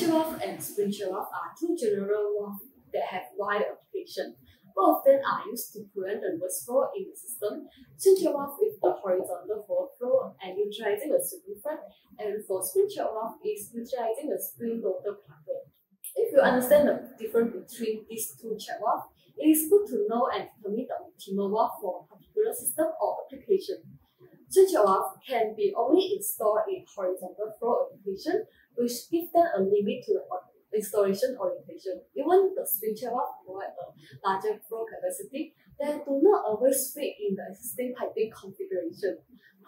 Valve and spring check valve are two general valves that have wide application. Both of them are used to prevent the reverse flow in the system. Valve with the horizontal flow and utilizing the swivel front, and for spring check valve is utilizing the spring loaded plugger. If you understand the difference between these two check valves, it is good to know and determine the optimal valve for a particular system or application. Valve can be only installed in horizontal flow application which gives them a limit to the installation orientation. Even the swing check provide a larger flow capacity, they do not always fit in the existing piping configuration.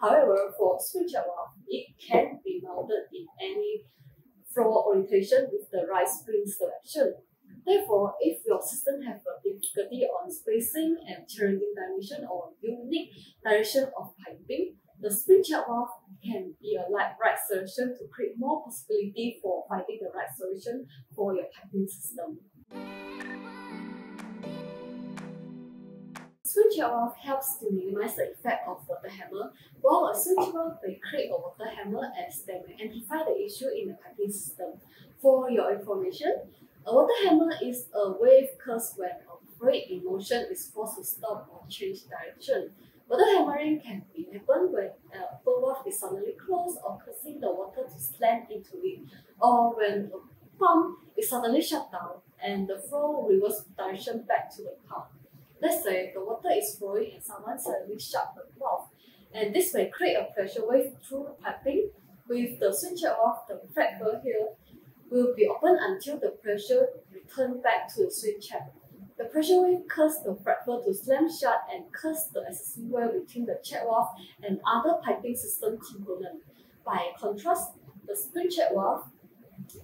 However, for switcher it can be mounted in any flow orientation with the right spring selection. Therefore, if your system has a difficulty on spacing and changing dimension or unique direction of piping, the spring check valve can be a right, right solution to create more possibility for finding the right solution for your piping system. Switch off helps to minimize the effect of water hammer, while a switch valve may create a water hammer as they may amplify the issue in the piping system. For your information, a water hammer is a wave caused when a fluid in motion is forced to stop or change direction. Water hammering can be happen when a valve is suddenly closed or causing the water to slam into it, or when a pump is suddenly shut down and the flow reverse direction back to the pump. Let's say the water is flowing and someone suddenly shut the valve, and this may create a pressure wave through the piping. With the swing check, the flap here will be open until the pressure return back to the switch the pressure wave caused the flapper to slam shut and caused the well between the check valve and other piping system component. By contrast, the spring check valve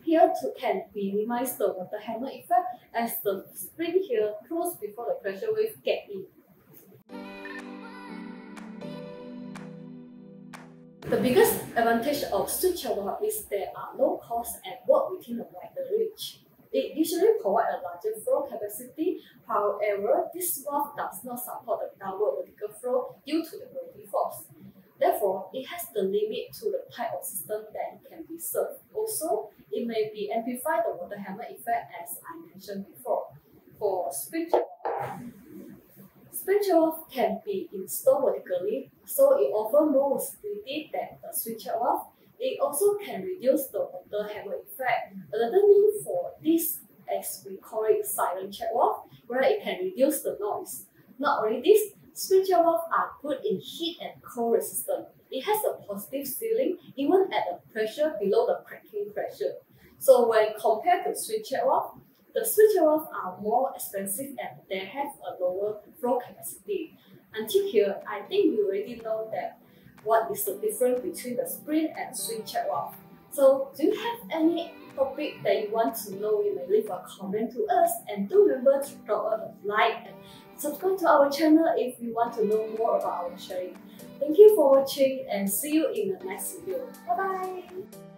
here too can minimize the water hammer effect as the spring here close before the pressure wave get in. The biggest advantage of switch valve is there are low cost and work within a wider reach. It usually provides a larger flow capacity, however, this valve does not support the downward vertical flow due to the gravity force. Therefore, it has the limit to the type of system that it can be served. Also, it may be amplify the water hammer effect as I mentioned before. For spring check Sprinkler valve can be installed vertically, so it offers more versatility than the swing check valve it also can reduce the water hammer effect. Another name for this is we call it silent check valve, where it can reduce the noise. Not only this, spring check valves are good in heat and cold resistance. It has a positive sealing even at a pressure below the cracking pressure. So when compared to switcher valve, the switcher valves are more expensive and they have a lower flow capacity. Until here, I think you already know that what is the difference between the spring and swing check valve. So do you have any topic that you want to know, you may leave a comment to us and do remember to drop us a like and subscribe to our channel if you want to know more about our sharing. Thank you for watching and see you in the next video. Bye bye!